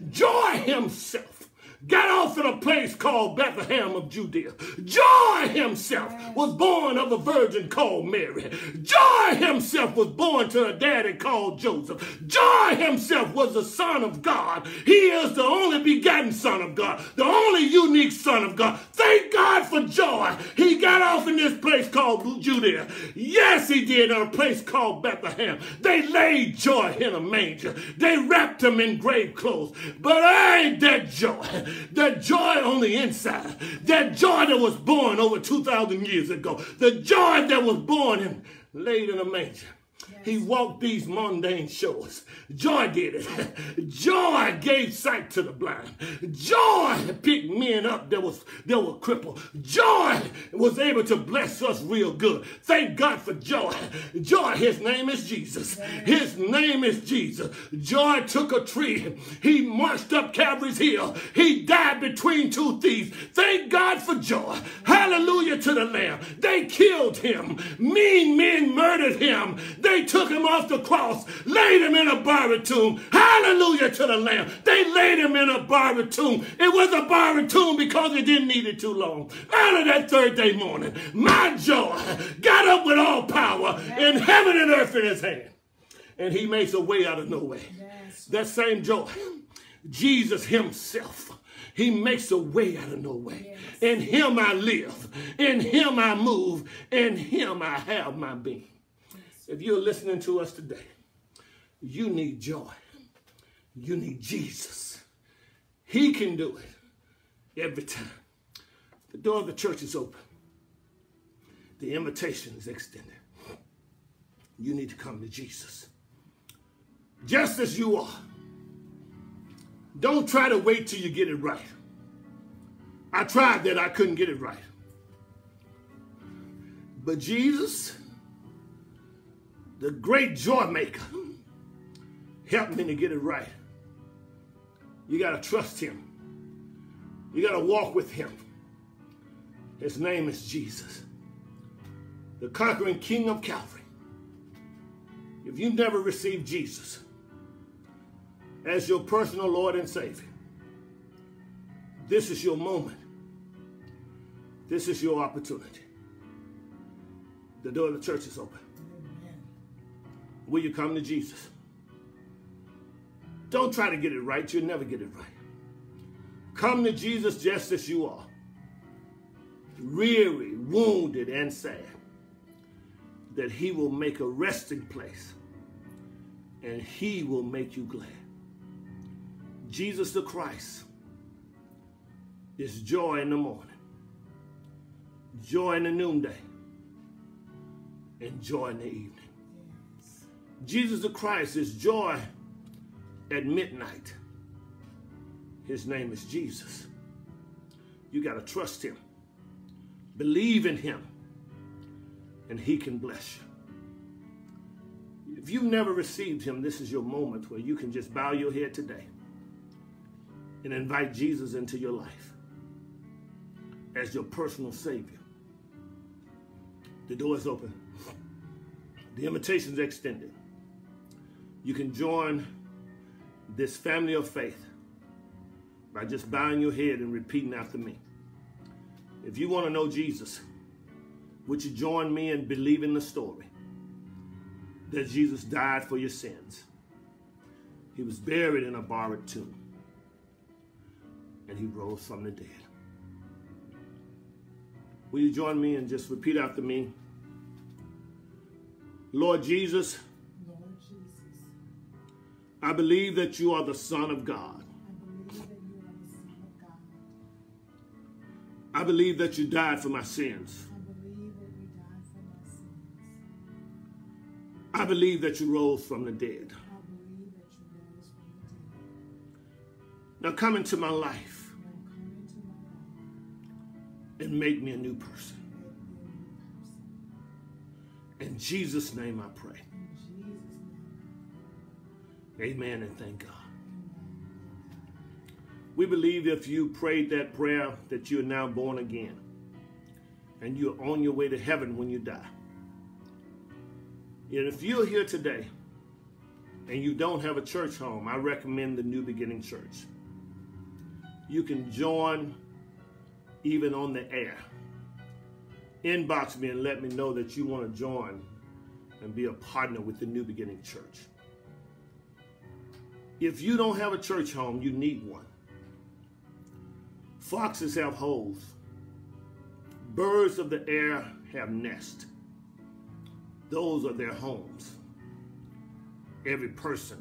joy himself, got off in a place called Bethlehem of Judea. Joy himself was born of a virgin called Mary. Joy himself was born to a daddy called Joseph. Joy himself was the Son of God. He is the only begotten Son of God, the only unique Son of God. Thank God for joy. He got off in this place called Judea. Yes, he did in a place called Bethlehem. They laid joy in a manger. They wrapped him in grave clothes. But ain't that joy? That joy on the inside. That joy that was born over 2,000 years ago. The joy that was born and laid in a manger. He walked these mundane shores. Joy did it. Joy gave sight to the blind. Joy picked men up that was that were crippled. Joy was able to bless us real good. Thank God for joy. Joy, his name is Jesus. His name is Jesus. Joy took a tree. He marched up Calvary's hill. He died between two thieves. Thank God for joy. Hallelujah to the Lamb. They killed him. Mean men murdered him. They took him off the cross, laid him in a borrowed tomb. Hallelujah to the Lamb. They laid him in a borrowed tomb. It was a borrowed tomb because it didn't need it too long. Early that third day morning, my joy got up with all power in heaven and earth in his hand. And he makes a way out of no way. Yes. That same joy, Jesus himself, he makes a way out of no way. In him I live. In him I move. In him I have my being. If you're listening to us today, you need joy. You need Jesus. He can do it every time. The door of the church is open. The invitation is extended. You need to come to Jesus. Just as you are. Don't try to wait till you get it right. I tried that, I couldn't get it right. But Jesus, the great joy maker, helped me to get it right. You got to trust him. You got to walk with him. His name is Jesus, the conquering king of Calvary. If you've never received Jesus as your personal Lord and Savior, this is your moment. This is your opportunity. The door of the church is open. Will you come to Jesus? Don't try to get it right. You'll never get it right. Come to Jesus just as you are. Weary, wounded, and sad. That he will make a resting place. And he will make you glad. Jesus the Christ is joy in the morning. Joy in the noonday. And joy in the evening. Jesus the Christ is joy at midnight. His name is Jesus. You got to trust him. Believe in him. And he can bless you. If you've never received him, this is your moment where you can just bow your head today and invite Jesus into your life as your personal Savior. The door is open. The invitation is extended. You can join this family of faith by just bowing your head and repeating after me. If you want to know Jesus, would you join me in believing the story that Jesus died for your sins? He was buried in a borrowed tomb, and he rose from the dead. Will you join me and just repeat after me? Lord Jesus, I believe that you are the Son of God. I believe that you died for my sins. I believe that you rose from the dead. Now come into my life and. Make me a new person. In Jesus' name I pray. Amen and thank God. We believe if you prayed that prayer that you're now born again and you're on your way to heaven when you die. And if you're here today and you don't have a church home, I recommend the New Beginning Church. You can join even on the air. Inbox me and let me know that you want to join and be a partner with the New Beginning Church. If you don't have a church home, you need one. Foxes have holes. Birds of the air have nests. Those are their homes. Every person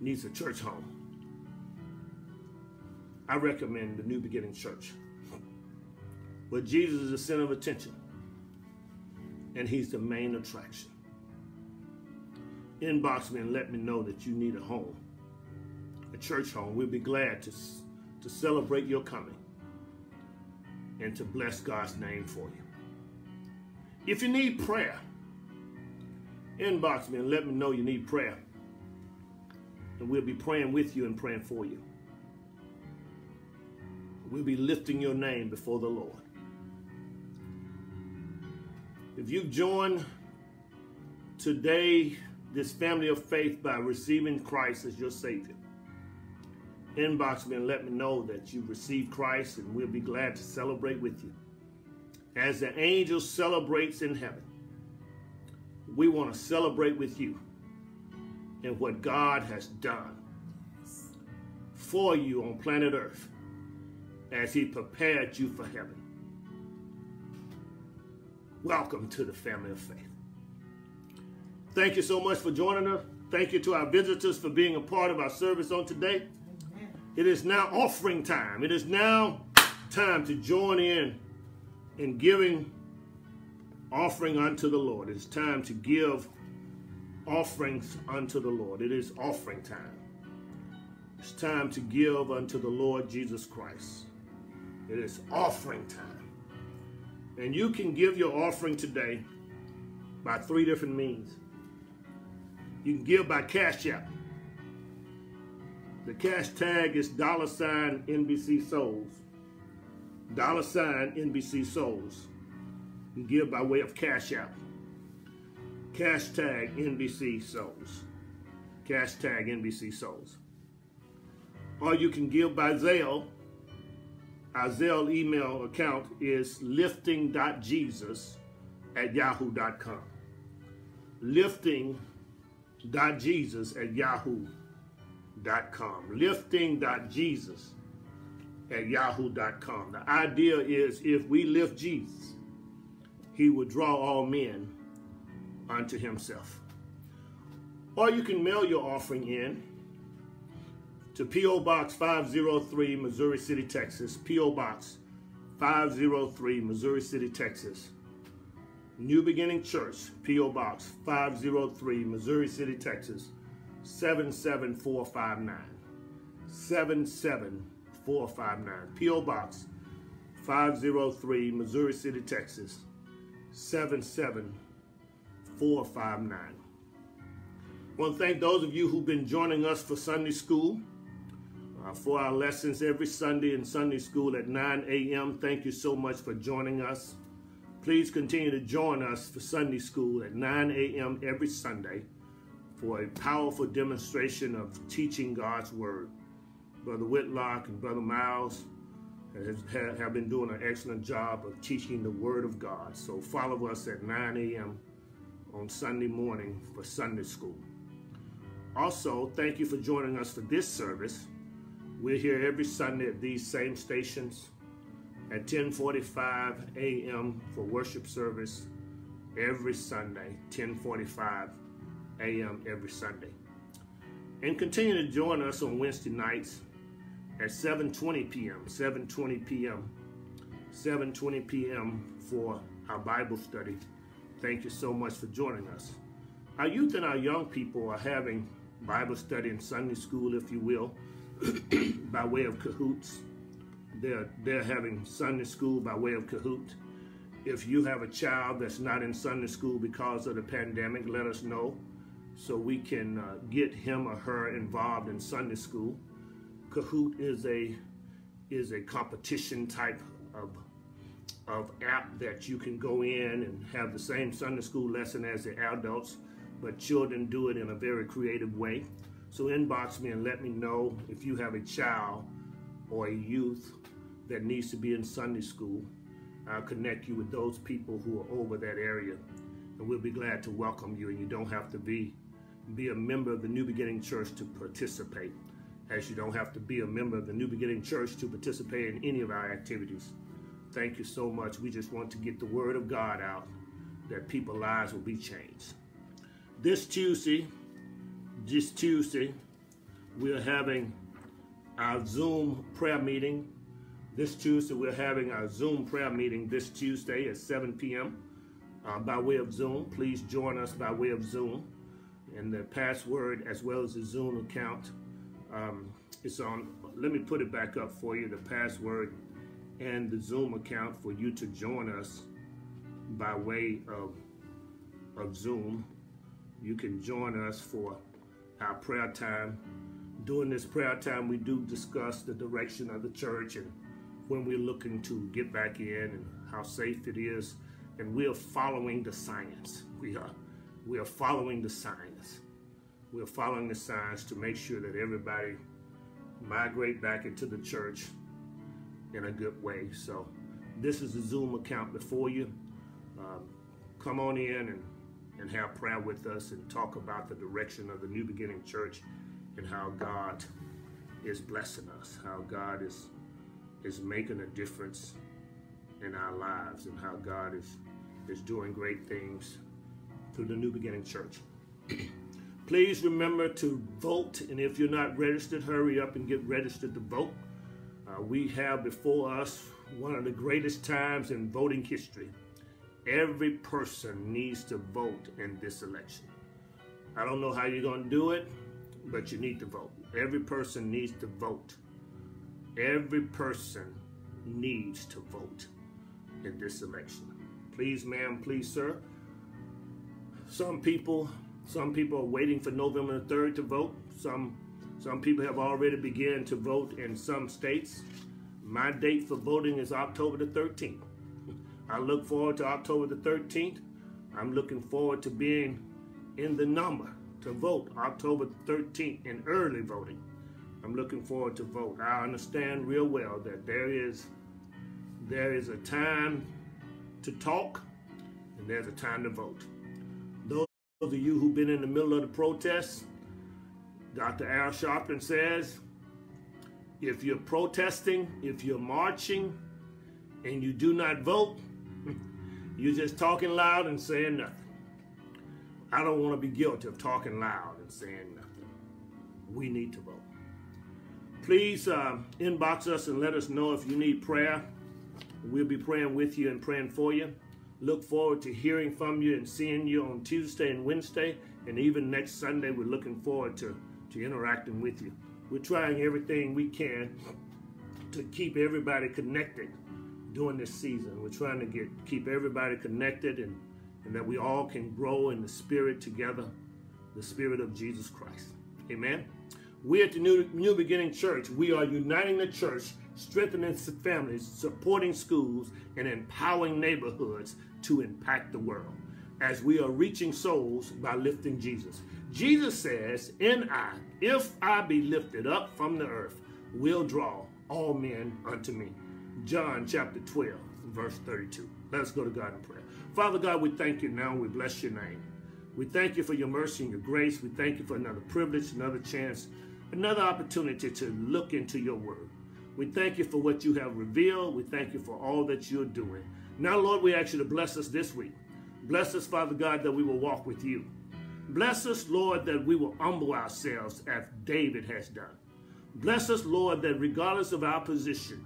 needs a church home. I recommend the New Beginning Church. But Jesus is the center of attention, and he's the main attraction. Inbox me and let me know that you need a home, a church home. We'll be glad to, to celebrate your coming and to bless God's name for you. If you need prayer, inbox me and let me know you need prayer. And we'll be praying with you and praying for you. We'll be lifting your name before the Lord. If you've joined today this family of faith by receiving Christ as your Savior, inbox me and let me know that you received Christ, and we'll be glad to celebrate with you. As the angel celebrates in heaven, we want to celebrate with you in what God has done for you on planet Earth as He prepared you for heaven. Welcome to the family of faith. Thank you so much for joining us. Thank you to our visitors for being a part of our service on today. It is now offering time. It is now time to join in in giving offering unto the Lord. It's time to give offerings unto the Lord. It is offering time. It's time to give unto the Lord Jesus Christ. It is offering time. And you can give your offering today by three different means. You can give by Cash App. The cash tag is dollar sign NBC Souls. Dollar sign NBC Souls. You give by way of Cash App. Cash tag NBC Souls. Cash tag NBC Souls. Or you can give by Zelle. Our Zelle email account is lifting.jesus at yahoo.com. Lifting.jesus at yahoo.com. Lifting.jesus at yahoo.com. The idea is if we lift Jesus, he will draw all men unto himself. Or you can mail your offering in to P.O. Box 503, Missouri City, Texas. P.O. Box 503, Missouri City, Texas. New Beginning Church, P.O. Box 503, Missouri City, Texas 77459. 77459. P.O. Box 503, Missouri City, Texas 77459. I want to thank those of you who've been joining us for Sunday school. Uh, for our lessons every Sunday in Sunday school at 9 a.m. Thank you so much for joining us. Please continue to join us for Sunday school at 9 a.m. every Sunday for a powerful demonstration of teaching God's Word. Brother Whitlock and Brother Miles have been doing an excellent job of teaching the Word of God. So follow us at 9 a.m. on Sunday morning for Sunday school. Also, thank you for joining us for this service. We're here every Sunday at these same stations at 10:45 a.m. for worship service every Sunday, 10:45 a.m. every Sunday. And continue to join us on Wednesday nights at 7:20 p.m. 7:20 p.m. 7:20 p.m. for our Bible study. Thank you so much for joining us. Our youth and our young people are having Bible study and Sunday school, if you will, by way of Kahoots. They're, they're having Sunday school by way of Kahoot. If you have a child that's not in Sunday school because of the pandemic, let us know so we can uh, get him or her involved in Sunday school. Kahoot is a is a competition type of of app that you can go in and have the same Sunday school lesson as the adults, but children do it in a very creative way. So inbox me and let me know if you have a child or a youth that needs to be in Sunday school. I'll connect you with those people who are over that area, and we'll be glad to welcome you. And you don't have to be be a member of the New Beginning Church to participate, as you don't have to be a member of the New Beginning Church to participate in any of our activities. Thank you so much. We just want to get the word of God out that people's lives will be changed. This Tuesday, this Tuesday, we're having our Zoom prayer meeting. This Tuesday, we're having our Zoom prayer meeting this Tuesday at 7 p.m. Uh, by way of Zoom. Please join us by way of Zoom. And the password, as well as the Zoom account, um, it's on. Let me put it back up for you. The password and the Zoom account for you to join us by way of, of Zoom. You can join us for our prayer time. During this prayer time, we do discuss the direction of the church and when we're looking to get back in and how safe it is. And we are following the science. We are, we are following the science. We're following the science to make sure that everybody migrate back into the church in a good way. So this is the Zoom account before you. Um, come on in and, and have prayer with us and talk about the direction of the New Beginning Church and how God is blessing us, how God is is making a difference in our lives and how God is is doing great things through the New Beginning Church. Please remember to vote, and if you're not registered, hurry up and get registered to vote. Uh, we have before us one of the greatest times in voting history. Every person needs to vote in this election. I don't know how you're going to do it, but you need to vote. Every person needs to vote. Every person needs to vote in this election. Please, ma'am, please, sir. Some people, some people are waiting for November the 3rd to vote. Some some people have already begun to vote in some states. My date for voting is October the 13th. I look forward to October the 13th. I'm looking forward to being in the number to vote October 13th in early voting. I'm looking forward to vote. I understand real well that there is there is a time to talk and there's a time to vote. Those of you who've been in the middle of the protests, Dr. Al Sharpton says, if you're protesting, if you're marching, and you do not vote, you're just talking loud and saying nothing. I don't want to be guilty of talking loud and saying nothing. We need to vote. Please uh, inbox us and let us know if you need prayer. We'll be praying with you and praying for you. Look forward to hearing from you and seeing you on Tuesday and Wednesday, and even next Sunday. We're looking forward to to interacting with you. We're trying everything we can to keep everybody connected during this season. We're trying to get keep everybody connected and, and that we all can grow in the spirit together, the spirit of Jesus Christ. Amen. We at the New, New Beginning Church, we are uniting the church, strengthening families, supporting schools, and empowering neighborhoods to impact the world as we are reaching souls by lifting Jesus. Jesus says, And I, if I be lifted up from the earth, will draw all men unto me. John chapter 12, verse 32. Let's go to God in prayer. Father God, we thank you now. We bless your name. We thank you for your mercy and your grace. We thank you for another privilege, another chance, another opportunity to look into your word. We thank you for what you have revealed. We thank you for all that you're doing. Now, Lord, we ask you to bless us this week. Bless us, Father God, that we will walk with you. Bless us, Lord, that we will humble ourselves as David has done. Bless us, Lord, that regardless of our position,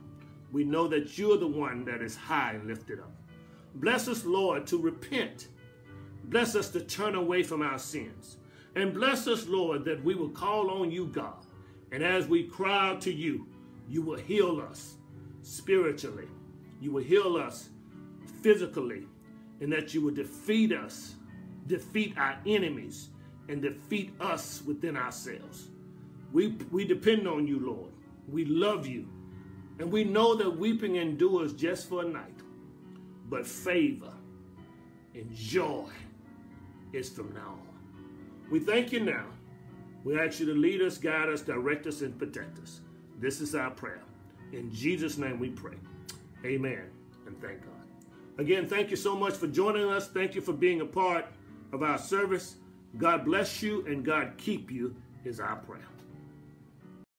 we know that you're the one that is high and lifted up. Bless us, Lord, to repent. Bless us to turn away from our sins. And bless us, Lord, that we will call on you, God. And as we cry out to you, you will heal us spiritually. You will heal us physically. And that you will defeat us, defeat our enemies, and defeat us within ourselves. We, we depend on you, Lord. We love you. And we know that weeping endures just for a night. But favor and joy is from now on. We thank you now. We ask you to lead us, guide us, direct us, and protect us. This is our prayer. In Jesus' name we pray. Amen. And thank God. Again, thank you so much for joining us. Thank you for being a part of our service. God bless you and God keep you is our prayer.